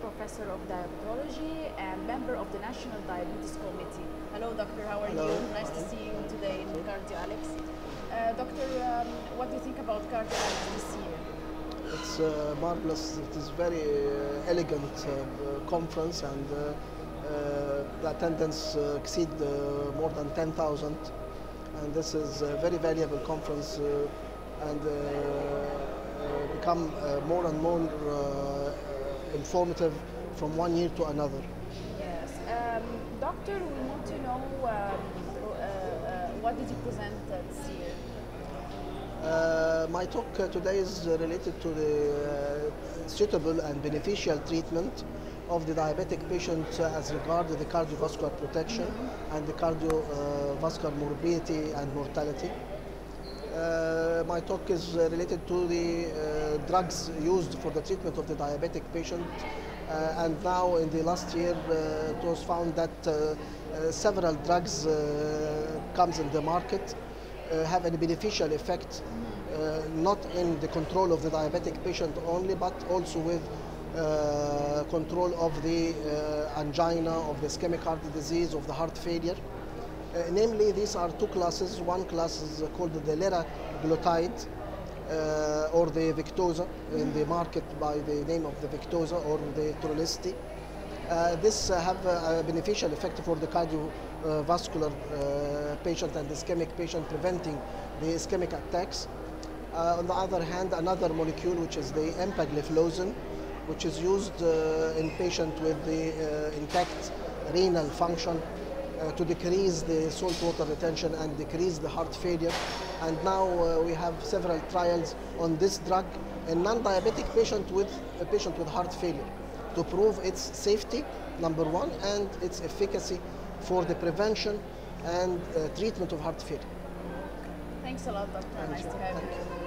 professor of diabetology and member of the National Diabetes Committee. Hello, doctor. How are Hello. you? Nice to see you today in Cardio Alex. Uh, doctor, um, what do you think about Cardio Alex this year? It's uh, marvelous. It is very uh, elegant uh, conference, and uh, uh, the attendance uh, exceed uh, more than 10,000. And this is a very valuable conference, uh, and become uh, more and more uh, informative from one year to another. Yes. Um, doctor, we want to know um, uh, uh, what did you present uh, this year? Uh, my talk uh, today is uh, related to the uh, suitable and beneficial treatment of the diabetic patient uh, as regards the cardiovascular protection and the cardiovascular morbidity and mortality. Uh, my talk is uh, related to the uh, drugs used for the treatment of the diabetic patient uh, and now in the last year uh, it was found that uh, several drugs comes in the market have a beneficial effect not in the control of the diabetic patient only but also with control of the angina, of the ischemic heart disease, of the heart failure. Uh, namely, these are two classes. One class is called the liraglutide uh, or the Victoza in the market by the name of the Victoza or the Trulicity. Uh, this uh, have a, a beneficial effect for the cardiovascular uh, patient and the ischemic patient, preventing the ischemic attacks. Uh, on the other hand, another molecule, which is the empagliflozin, which is used in patient with the intact renal function uh, to decrease the salt water retention and decrease the heart failure. And now uh, we have several trials on this drug in non-diabetic patient with a patient with heart failure to prove its safety, number one, and its efficacy for the prevention and uh, treatment of heart failure. Thanks a lot, doctor. Thank nice you. to have you.